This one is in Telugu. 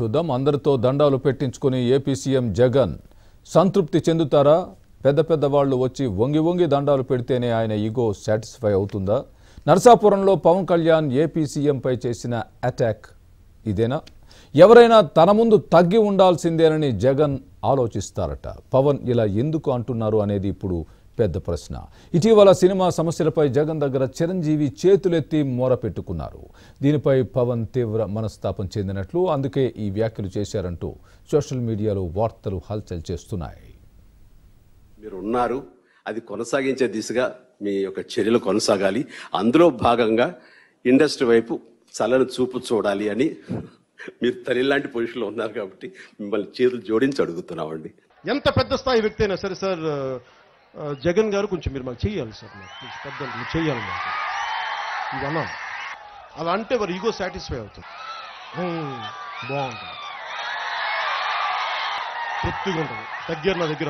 చూద్దాం. అందరితో దండాలు పెట్టించుకుని ఏపీ సీఎం జగన్ సంతృప్తి చెందుతారా? పెద్ద పెద్ద వాళ్ళు వచ్చి వంగి వంగి దండాలు పెడితేనే ఆయన ఈగో సాటిస్ఫై అవుతుందా? నర్సాపురంలో పవన్ కళ్యాణ్ ఏపీ సీఎంపై చేసిన అటాక్ ఇదేనా? ఎవరైనా తన ముందు తగ్గి ఉండాల్సిందేనని జగన్ ఆలోచిస్తారట. పవన్ ఇలా ఎందుకు అంటున్నారు అనేది ఇప్పుడు పెద్ద ప్రశ్న. ఇటీవల సినిమా సమస్యలపై జగన్ దగ్గర చిరంజీవి చేతులెత్తి మొర పెట్టుకున్నారు. దీనిపై పవన్ తీవ్ర మనస్తాపం చెందినట్లు అందుకే ఈ వ్యాఖ్యలు చేశారంటూ సోషల్ మీడియాలో వార్తలు హల్చల్ చేస్తున్నాయి. మీరు ఉన్నారు అది కొనసాగించే దిశగా మీ యొక్క చర్యలు కొనసాగాలి. అందులో భాగంగా ఇండస్ట్రీ వైపు చల్లని చూపు చూడాలి అని మీరు తల్లి లాంటి పొజిషన్లో ఉన్నారు కాబట్టి మిమ్మల్ని చేతులు జోడించి అడుగుతున్నామండి. ఎంత పెద్ద స్థాయి వ్యక్తి అయినా సరే సార్ జగన్ గారు కొంచెం మీరు మాకు చెయ్యాలి సార్ మాకు. కొంచెం పెద్దలు మీరు చెయ్యాలి మాకు. ఇది అన్నాం. అలా అంటే వారు ఈగో సాటిస్ఫై అవుతుంది బాగుంటుంది. తృప్తిగా ఉంటుంది. దగ్గర నా దగ్గర